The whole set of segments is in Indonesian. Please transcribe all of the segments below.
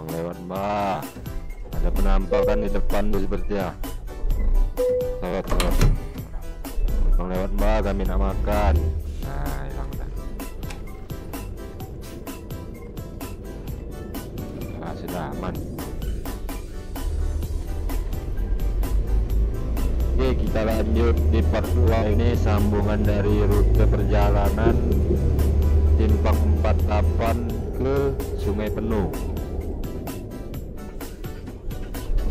Bang lewat mbak. Ada penampakan di depan tuh seperti ya. Lewat lewat. Bang lewat mbak. Kami nak makan. Nah hilang dah nah, sudah aman. Oke kita lanjut di part 2 ini sambungan dari rute perjalanan Simpang 48 ke Sungai Penuh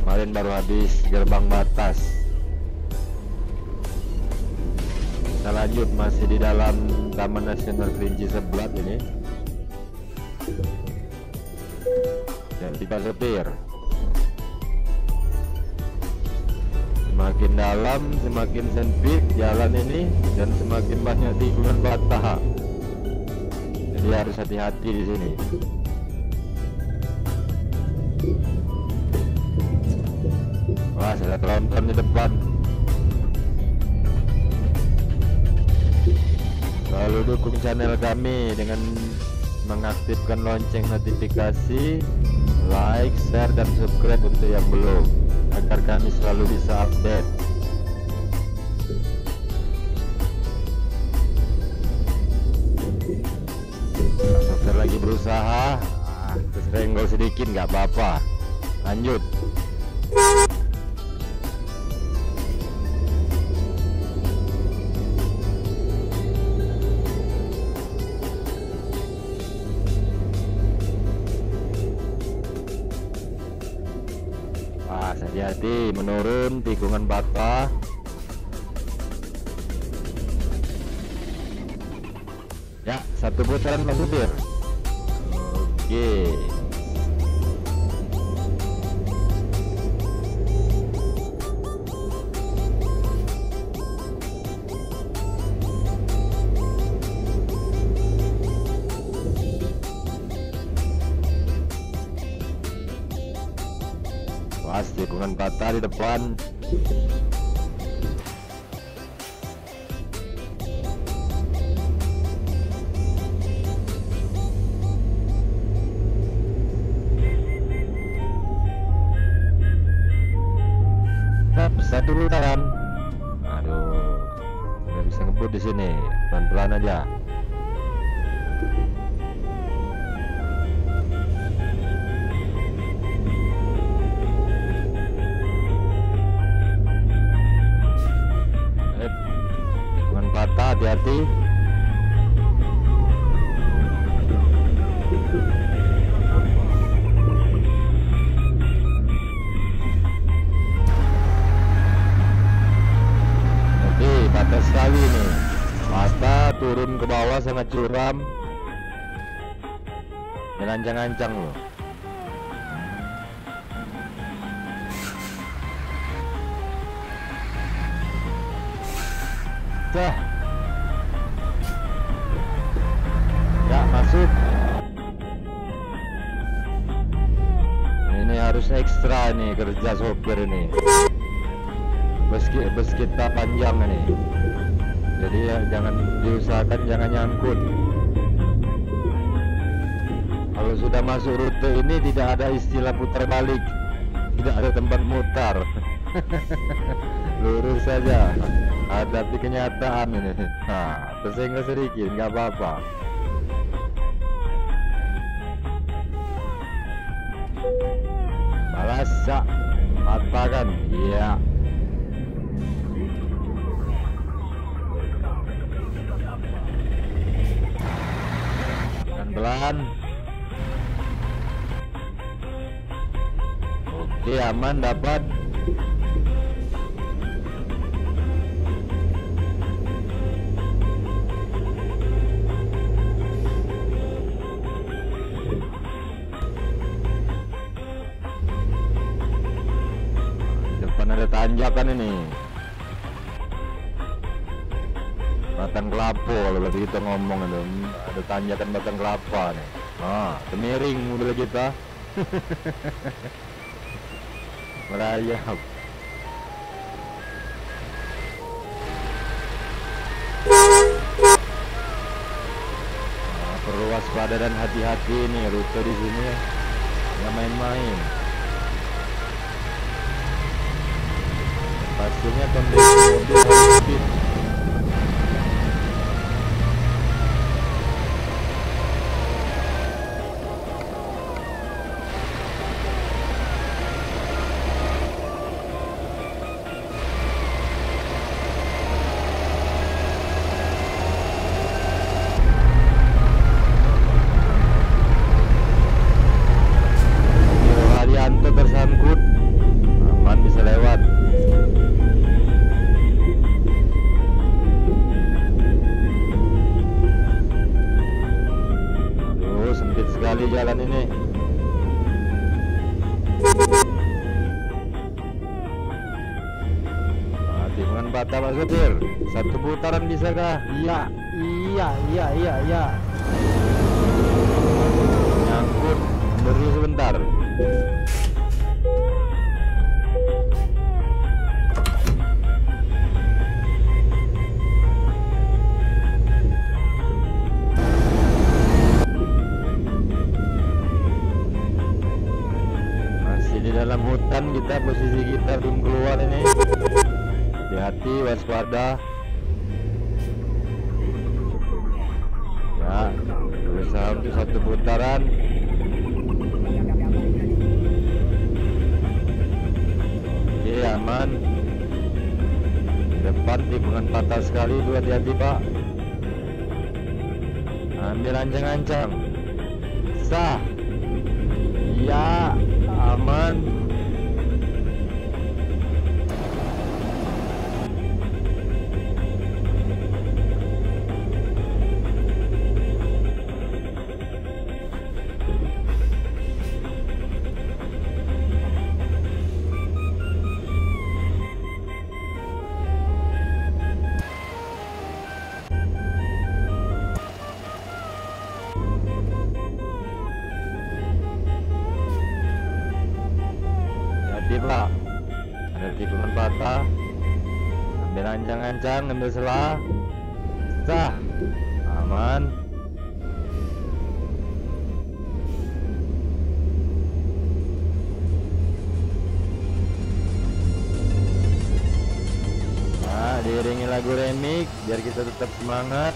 kemarin baru habis gerbang batas. Kita lanjut masih di dalam Taman Nasional Kerinci Sebelat ini. Dan tiga setir. Semakin dalam semakin sempit jalan ini dan semakin banyak tikungan patah jadi harus hati-hati di sini wah ada tronton di depan. Lalu dukung channel kami dengan mengaktifkan lonceng notifikasi like, share, dan subscribe untuk yang belum agar kami selalu bisa update. Dokter lagi berusaha. Ah, kesenggol sedikit nggak apa-apa. Lanjut tikungan bata. Ya, satu putaran Pak Supir. Oke. Pas tikungan patah di depan. Tap, satu putaran. Aduh, nggak bisa ngebut di sini. Pelan-pelan aja. Hati-hati. Oke, patah sekali nih. Patah turun ke bawah sangat curam. Dan ancang-ancang loh. Dah. Harus ekstra nih kerja sopir ini. Bus, ki- bus kita panjang nih. Jadi ya jangan diusahakan jangan nyangkut. Kalau sudah masuk rute ini tidak ada istilah putar balik. Tidak ada tempat mutar. Lurus saja. Hadapi kenyataan ini. Nah, tersenggol sedikit nggak apa-apa. Patahkan. Iya. Pelan-pelan. Oke, aman dapat. Tanjakan ini. Batang kelapa kalau lagi kita ngomong itu ada tanjakan batang kelapa nih. Nah, kemiring mobil kita. Merayap. Nah, perlu waspada dan hati-hati nih rute di sini ya. nggak main-main hasilnya kondisi Pak Supir Satu putaran bisa kah? Iya, iya, iya, iya, iya. Nyangkut dulu sebentar Masih di dalam hutan kita posisi kita belum keluar ini Hati-hati waspada Ya berusaha untuk satu putaran. Oke aman. Depan tikungan patah sekali itu hati-hati pak. Ambil ancang-ancang. Sah. Ya aman Ambil ancang-ancang Ambil selah Sah Aman. Nah diiringi lagu remix Biar kita tetap semangat.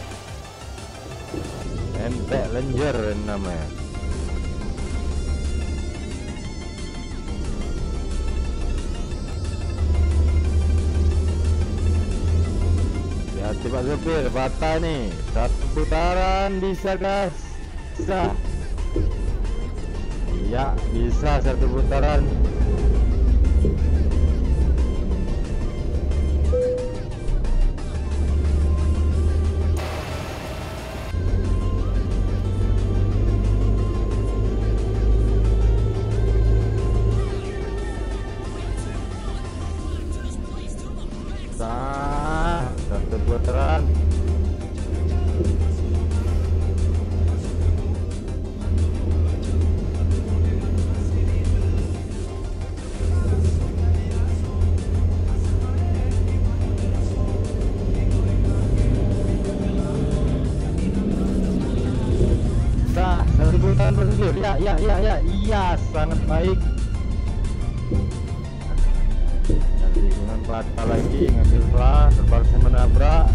Empek lenjer namanya Pak Supir, patah nih. Satu putaran bisa gas. Bisa. Iya, bisa satu putaran. Berhasil. Ya, ya, ya, ya, iya, sangat baik. Nanti dengan patah lagi ngambil pelah terpaksa menabrak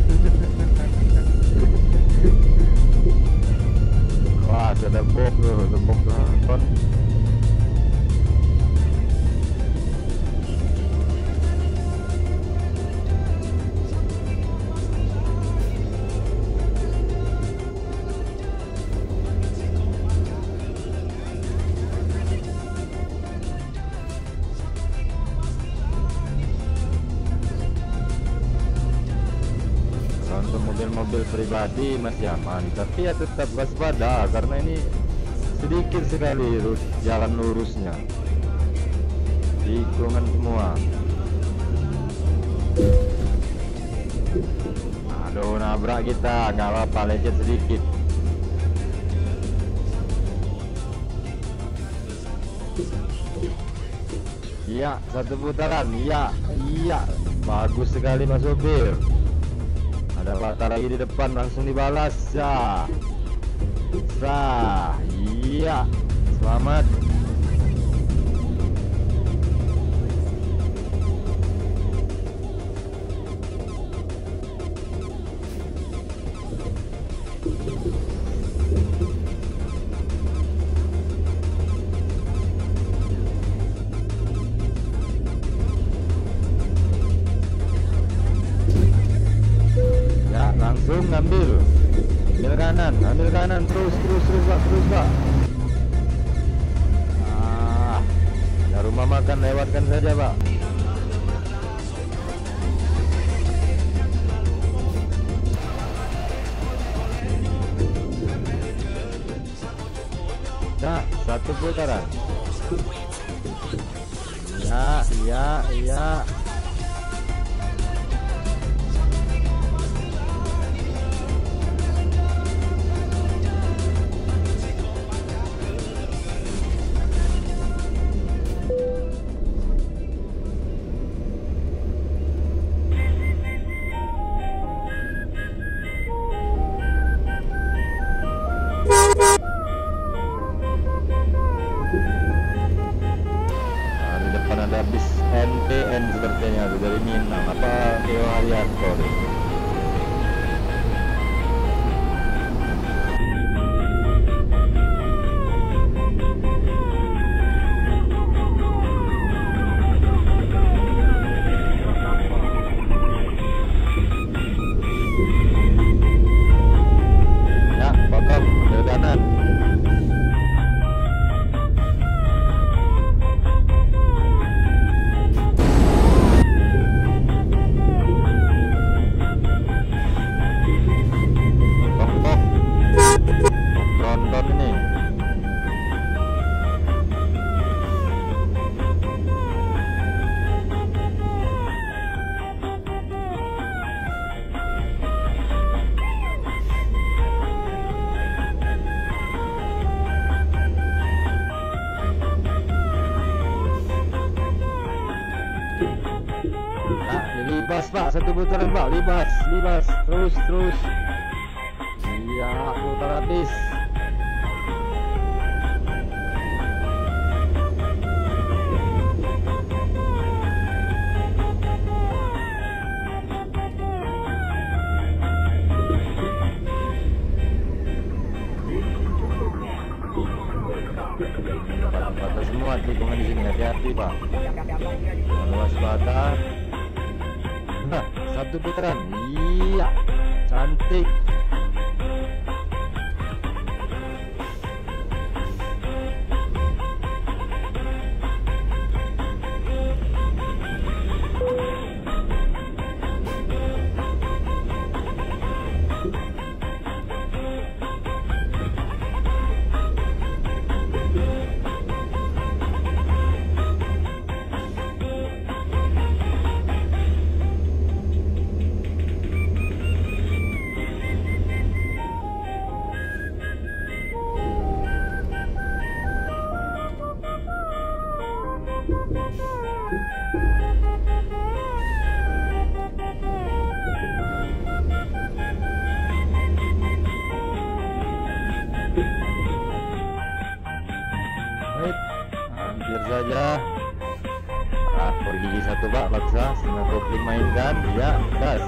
wah ada bom tuh ada tuh pribadi masih aman tapi ya tetap waspada karena ini sedikit sekali lurus, jalan lurusnya tikungan semua aduh nabrak kita nggak apa-apa lecet sedikit Iya, satu putaran. Iya, iya. Bagus sekali Mas Sopir. Ada patah lagi di depan langsung dibalas. Ya. Sah. Iya. Selamat. Makan lewatkan saja pak Nah, satu putaran. Ya, ya, ya. Satu putaran pak, libas, libas, terus, terus. Iya, putar habis. Patah semua tikungan di sini, hati-hati pak. Jangan waspada. Satu putaran. Iya, cantik. Saja. Ah, gigi satu pak, paksa. Setengah kopling mainkan. Ya, gas.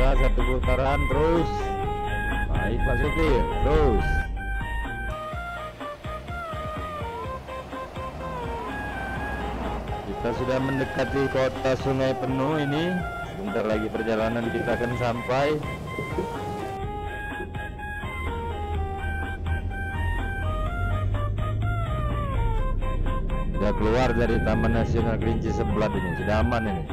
Ya, satu putaran terus. Baik Pak Supir, terus. Sudah mendekati kota Sungai Penuh ini. Sebentar lagi perjalanan kita akan sampai. Sudah keluar dari Taman Nasional Kerinci Sebelat ini, sudah aman ini.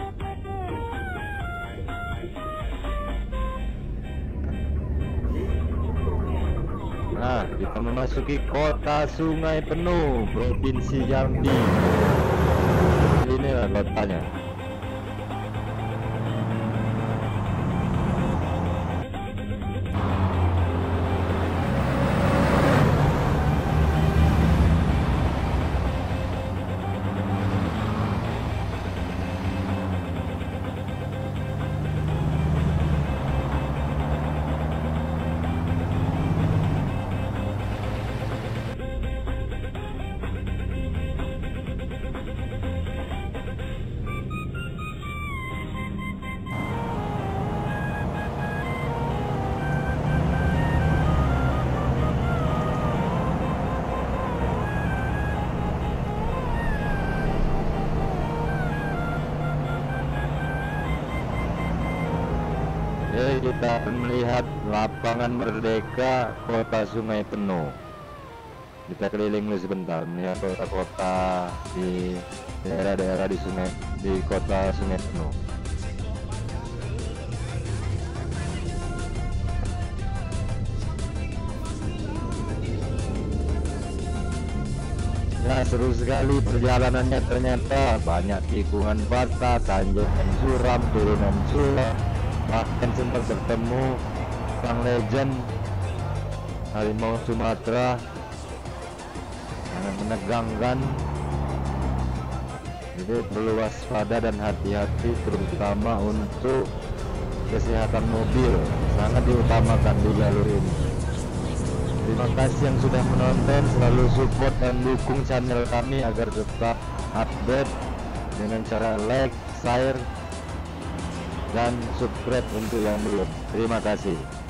Nah, kita memasuki kota Sungai Penuh, Provinsi Jambi. Inilah kotanya. Kita akan melihat lapangan merdeka kota sungai penuh. Kita keliling dulu sebentar melihat kota-kota di daerah-daerah di sungai di kota sungai penuh. Ya seru sekali perjalanannya ternyata. Banyak tikungan patah, tanjakan suram, turunan suram bahkan sempat bertemu sang legend harimau Sumatera sangat menegangkan. Jadi perlu waspada dan hati-hati terutama untuk kesehatan mobil. Sangat diutamakan di jalur ini. Terima kasih yang sudah menonton. Selalu support dan dukung channel kami agar tetap update dengan cara like, share dan subscribe untuk yang belum. Terima kasih